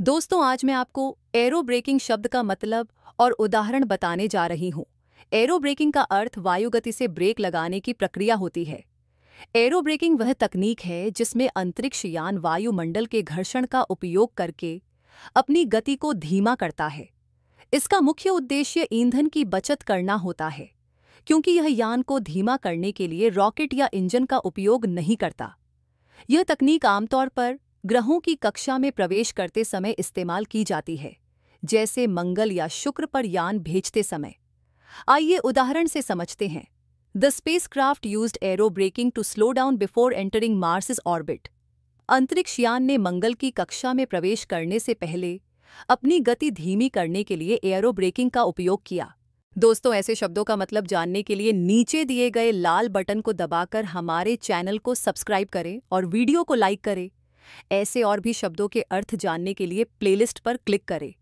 दोस्तों, आज मैं आपको एरो ब्रेकिंग शब्द का मतलब और उदाहरण बताने जा रही हूँ। एरो ब्रेकिंग का अर्थ वायु गति से ब्रेक लगाने की प्रक्रिया होती है। एरो ब्रेकिंग वह तकनीक है जिसमें अंतरिक्ष यान वायुमंडल के घर्षण का उपयोग करके अपनी गति को धीमा करता है। इसका मुख्य उद्देश्य ईंधन की बचत करना होता है, क्योंकि यह यान को धीमा करने के लिए रॉकेट या इंजन का उपयोग नहीं करता। यह तकनीक आमतौर पर ग्रहों की कक्षा में प्रवेश करते समय इस्तेमाल की जाती है, जैसे मंगल या शुक्र पर यान भेजते समय। आइए उदाहरण से समझते हैं। The space craft use aero braking to slow down before entering Mars orbit. अंतरिक्ष यान ने मंगल की कक्षा में प्रवेश करने से पहले अपनी गति धीमी करने के लिए एयरो ब्रेकिंग का उपयोग किया। दोस्तों, ऐसे शब्दों का मतलब जानने के लिए नीचे दिए गए लाल बटन को दबाकर हमारे चैनल को सब्सक्राइब करें और वीडियो को लाइक करें। ऐसे और भी शब्दों के अर्थ जानने के लिए प्लेलिस्ट पर क्लिक करें।